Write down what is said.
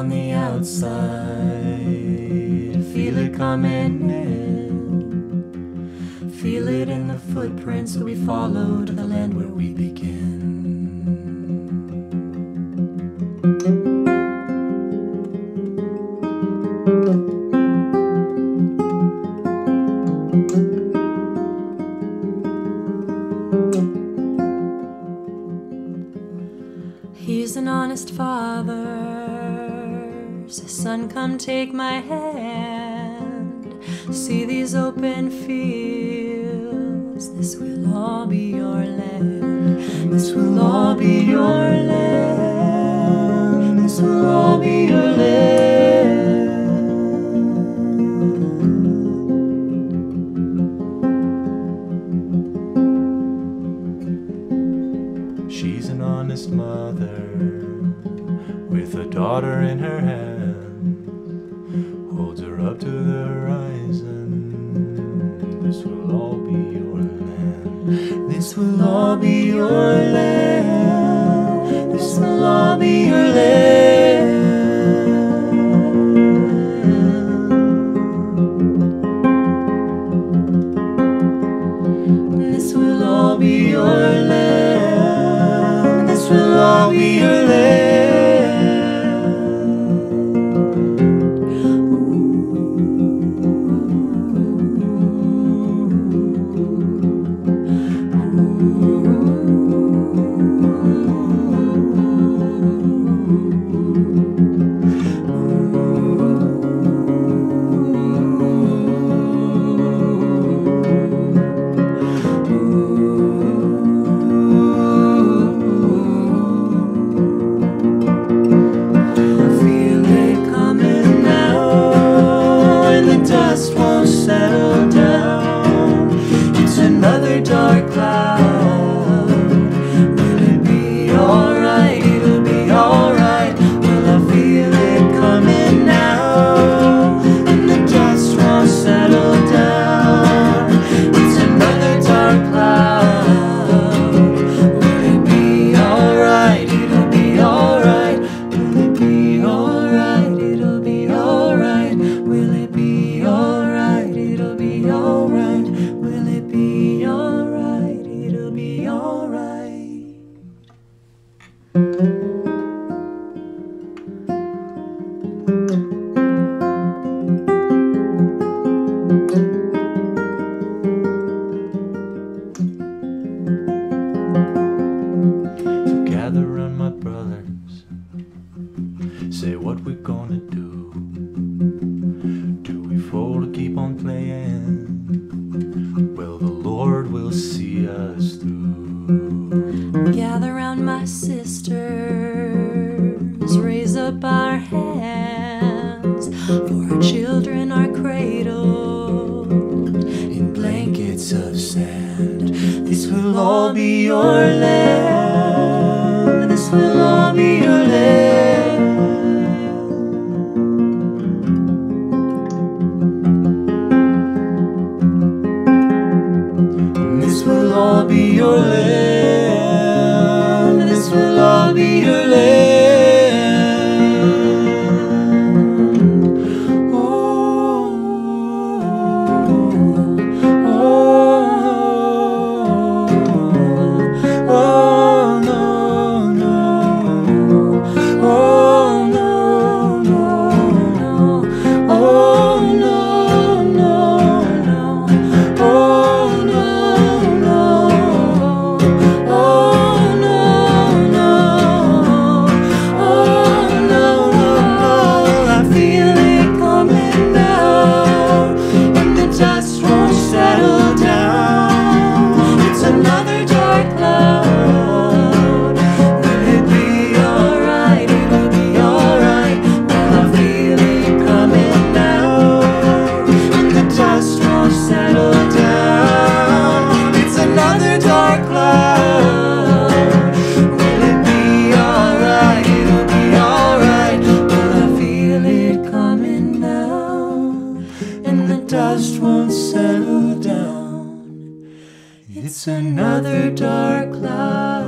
on the outside. Feel it coming in. Feel it in the footprints that we follow to the land where we begin. He's an honest father Says, Son, come take my hand. See these open fields. This will all be your land. This will all be your land. This will all be your land. She's an honest mother with a daughter in her hand. To the horizon. This will all be your land. This will all be your land. This will all be your land. This will all be your land. This will all be your I Say what we're gonna do. Do we fall to keep on playing? Well, the Lord will see us through. Gather round my sisters, raise up our hands, for our children are cradled in blankets of sand. This will all be your land. This will all be your land. Will be your land. Dust won't settle down. It's another dark cloud.